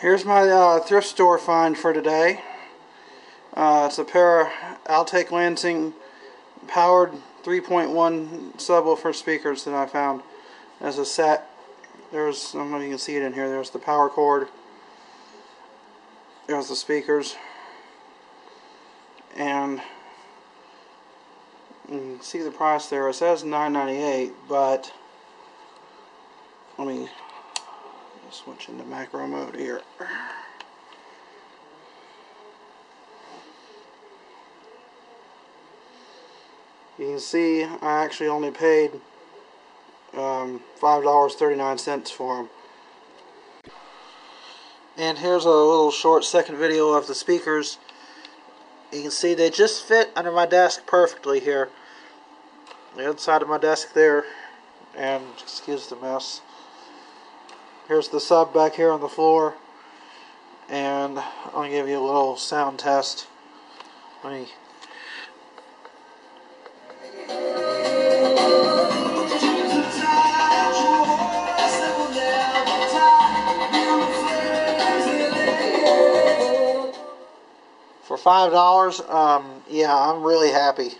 Here's my uh, thrift store find for today. Uh, it's a pair of Altec Lansing powered 3.1 subwoofer speakers that I found as a set. There's, I don't know if you can see it in here, there's the power cord. There's the speakers. And you can see the price there. It says $9.98, but let me switch into macro mode here. You can see I actually only paid um, $5.39 for them. And here's a little short second video of the speakers. You can see they just fit under my desk perfectly here. The inside of my desk there. And excuse the mess. Here's the sub back here on the floor. And I'm going to give you a little sound test. Let me for five dollars um, yeah i'm really happy